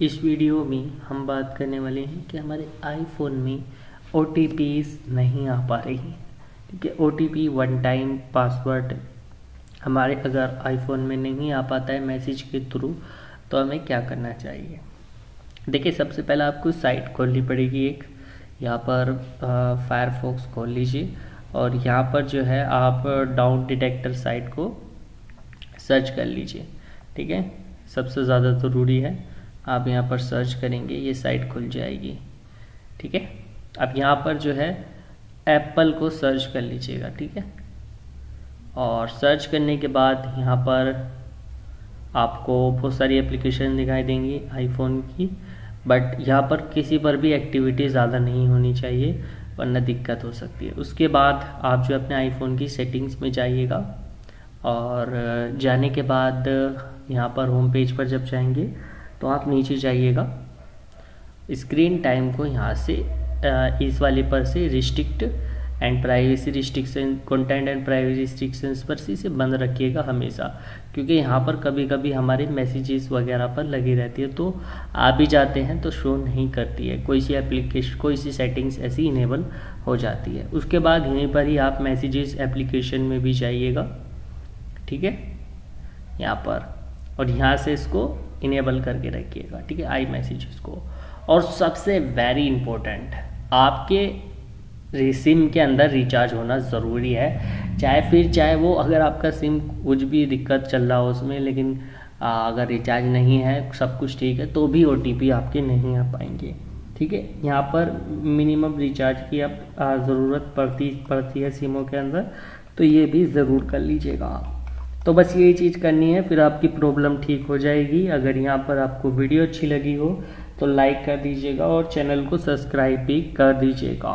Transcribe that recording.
इस वीडियो में हम बात करने वाले हैं कि हमारे आईफोन में ओ नहीं आ पा रही हैं। ठीक है ओ वन टाइम पासवर्ड हमारे अगर आईफोन में नहीं आ पाता है मैसेज के थ्रू तो हमें क्या करना चाहिए? देखिए, सबसे पहले आपको साइट खोलनी पड़ेगी एक। यहाँ पर फायरफॉक्स खोल लीजिए और यहाँ पर जो है आप डाउन डिटेक्टर साइट को सर्च कर लीजिए। ठीक है? सबसे ज़्यादा ज़रूरी है। आप यहाँ पर सर्च करेंगे, ये साइट खुल जाएगी। ठीक है? अब यहाँ पर जो है एप्पल को सर्च कर लीजिएगा, ठीक है? और सर्च करने के बाद यहाँ पर आपको बहुत सारी एप्लीकेशन दिखाई देंगी आईफोन की बट यहाँ पर किसी पर भी एक्टिविटी ज़्यादा नहीं होनी चाहिए, वरना दिक्कत हो सकती है। उसके बाद आप जो अपने आईफोन की सेटिंग्स में जाइएगा और जाने के बाद यहाँ पर होम पेज पर जब जाएँगे तो आप नीचे जाइएगा। स्क्रीन टाइम को यहाँ से इस वाले पर से restrict and privacy restriction, content and privacy restrictions पर से इसे बंद रखिएगा हमेशा, क्योंकि यहाँ पर कभी कभी हमारे मैसेजेस वगैरह पर लगी रहती है। तो आ भी जाते हैं तो शो नहीं करती है। कोई सी एप्लीकेशन कोई सी सेटिंग्स ऐसी इनेबल हो जाती है। उसके बाद यहीं पर ही आप मैसेजेस एप्लीकेशन में भी जाइएगा। ठीक है? यहाँ पर। और यहाँ से इसको इनेबल करके रखिएगा ठीक है? आई मैसेज को और सबसे वेरी इंपॉर्टेंट आपके सिम के अंदर रिचार्ज होना ज़रूरी है। चाहे फिर चाहे वो अगर आपका सिम कुछ भी दिक्कत चल रहा हो उसमें लेकिन आ, अगर रिचार्ज नहीं है सब कुछ ठीक है तो भी ओटीपी आपके नहीं आ पाएँगे ठीक है? यहाँ पर मिनिमम रिचार्ज की अब ज़रूरत पड़ती पड़ती है सिमों के अंदर तो ये भी ज़रूर कर लीजिएगा आप। तो बस यही चीज़ करनी है, फिर आपकी प्रॉब्लम ठीक हो जाएगी। अगर यहाँ पर आपको वीडियो अच्छी लगी हो तो लाइक कर दीजिएगा और चैनल को सब्सक्राइब भी कर दीजिएगा।